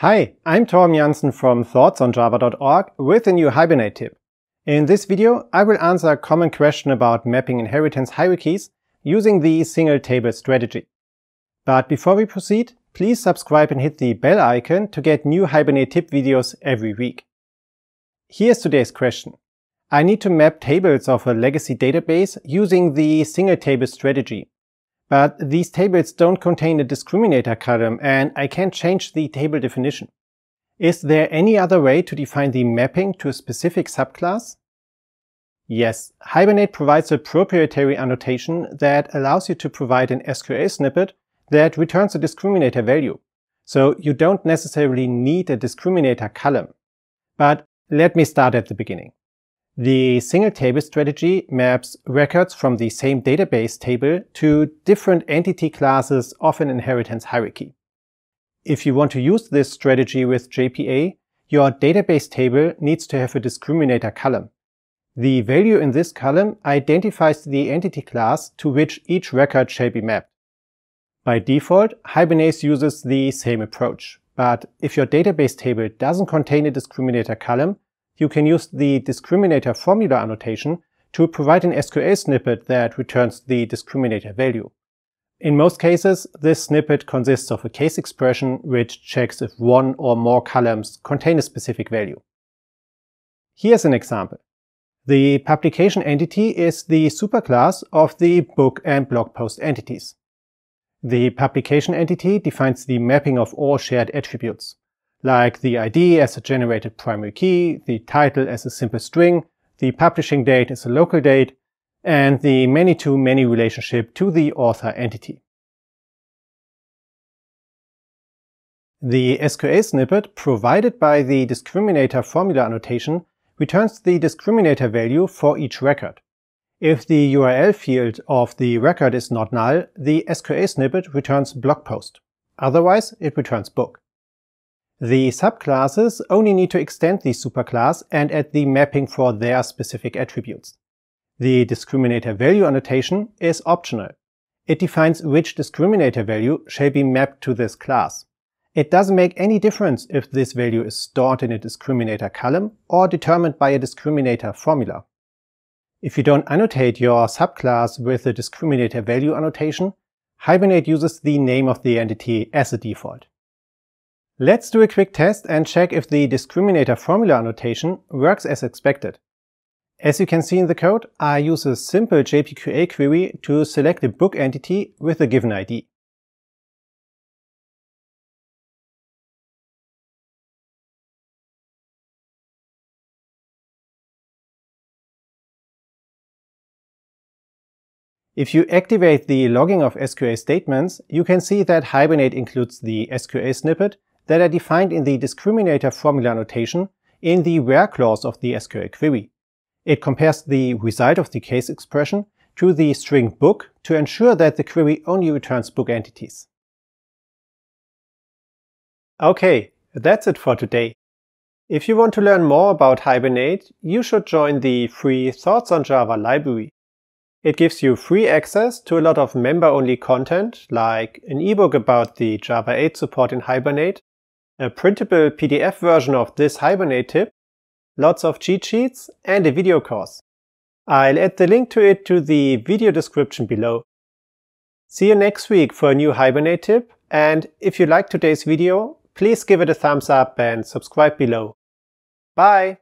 Hi, I'm Thorben Janssen from thoughtsonjava.org with a new Hibernate tip. In this video, I will answer a common question about mapping inheritance hierarchies using the single table strategy. But before we proceed, please subscribe and hit the bell icon to get new Hibernate tip videos every week. Here's today's question. I need to map tables of a legacy database using the single table strategy. But these tables don't contain a discriminator column and I can't change the table definition. Is there any other way to define the mapping to a specific subclass? Yes, Hibernate provides a proprietary annotation that allows you to provide an SQL snippet that returns a discriminator value. So you don't necessarily need a discriminator column. But let me start at the beginning. The single table strategy maps records from the same database table to different entity classes of an inheritance hierarchy. If you want to use this strategy with JPA, your database table needs to have a discriminator column. The value in this column identifies the entity class to which each record shall be mapped. By default, Hibernate uses the same approach. But if your database table doesn't contain a discriminator column, you can use the discriminator formula annotation to provide an SQL snippet that returns the discriminator value. In most cases, this snippet consists of a case expression which checks if one or more columns contain a specific value. Here's an example. The publication entity is the superclass of the book and blog post entities. The publication entity defines the mapping of all shared attributes, like the ID as a generated primary key, the title as a simple string, the publishing date as a local date, and the many-to-many -many relationship to the author entity. The SQL snippet provided by the discriminator formula annotation returns the discriminator value for each record. If the URL field of the record is not null, the SQL snippet returns blog post. Otherwise, it returns book. The subclasses only need to extend the superclass and add the mapping for their specific attributes. The discriminator value annotation is optional. It defines which discriminator value shall be mapped to this class. It doesn't make any difference if this value is stored in a discriminator column or determined by a discriminator formula. If you don't annotate your subclass with the discriminator value annotation, Hibernate uses the name of the entity as a default. Let's do a quick test and check if the discriminator formula annotation works as expected. As you can see in the code, I use a simple JPQL query to select a book entity with a given ID. If you activate the logging of SQL statements, you can see that Hibernate includes the SQL snippet that are defined in the discriminator formula notation in the where clause of the SQL query. It compares the result of the case expression to the string book to ensure that the query only returns book entities. Okay, that's it for today. If you want to learn more about Hibernate, you should join the free Thoughts on Java library. It gives you free access to a lot of member-only content, like an ebook about the Java 8 support in Hibernate, a printable PDF version of this Hibernate tip, lots of cheat sheets, and a video course. I'll add the link to it to the video description below. See you next week for a new Hibernate tip, and if you liked today's video, please give it a thumbs up and subscribe below. Bye!